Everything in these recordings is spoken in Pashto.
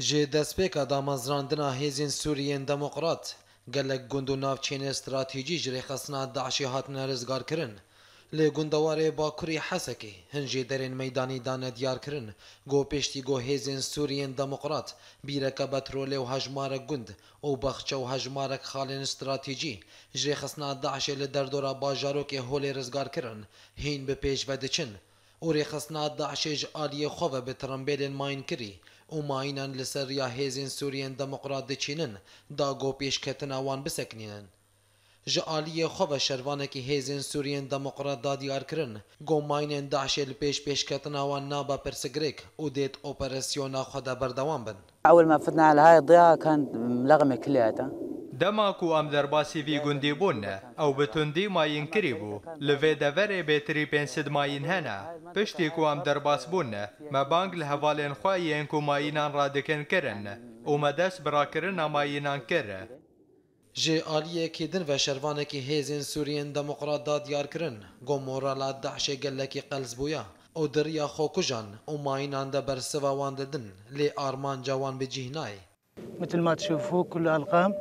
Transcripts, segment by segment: جه دستپیکا دامزراندنا هیزین سوریین دموقرات گلک گندو ناوچین استراتیجی جری خسنا داعشی هاتن رزگار کرن لی گندوار باکوری حسکی هنجی درین میدانی دانه دیار کرن گو پیشتی گو هیزین سوریین دموقرات بیرک بترولی و هجمارک گند او بخچه و هجمارک خالین استراتیجی جری خسنا داعشی لدردورا باجاروک هولی رزگار کرن هین به پیش بدچن Orê xistna Daişê ji aliyê xwe ve bi tirembêlên mayîn kirî û mayînan li ser ya hêzên Sûriyên Demokrat diçînin da got pêşketina wan bisekinînin. Ji aliyê xwe ve şervanekî hêzên Sûriyên Demokrat da diyar kirin, gomayînên Daişê li pêş pêşketina wan naba persigirêk û dêt operasyona xwe de berdewam bin. Ewl me fitna li hayê diya kan mleqme kiliyata. دما کو ام درباسی وی گوندی بون او بتوندی ماین کری بو لوی دور بیتری پنسد ماین هنه پشتی کو ام درباس بون ما بانگ لحوالین خواهین کو ماینان را دکن کرن او مدس برا کرن ماینان کر جی آلیه که دن و شروانه که هیزین سوریین دموقرات دا دیار کرن گو مورالا دعشه گلکی قلز بویا او دریا خوکجان او ماینان دا برسوا وانددن لی آرمان جوان بجیهنای مثل ما تشوفوا كل الألقام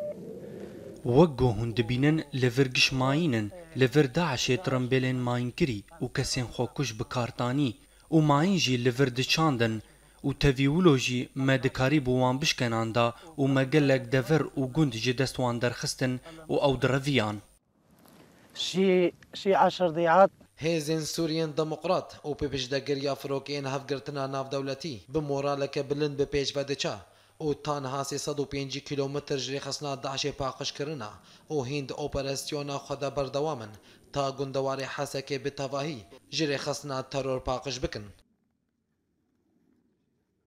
وەک گۆهون دبینن لەڤر گشماینن لەڤر داعشێ ترمبێلێن ماینکری و کەسێن خۆکوش بکارتانی و ماینژی لەڤر دچاندن و تەڤیولۆژی مەدکاری بۆ وان بشکەناندا و مەگەلێک دەڤەر و گوند ji دەستوان دەرخستن و ئەو درەڤیان هێزên سوورین دموقرات و پێپشدەگەریا فرۆکیên هەفگرتنا ناودەولەتی بمۆرالەکە بلند بە پێش بەدەچا و تانها 305 کیلومتر جری خسنا داعش پاقش کرنا و هند اپراسیون خدا بردوامن تا گندوار حسکه به تواهی جری خسنا ترور پاقش بکن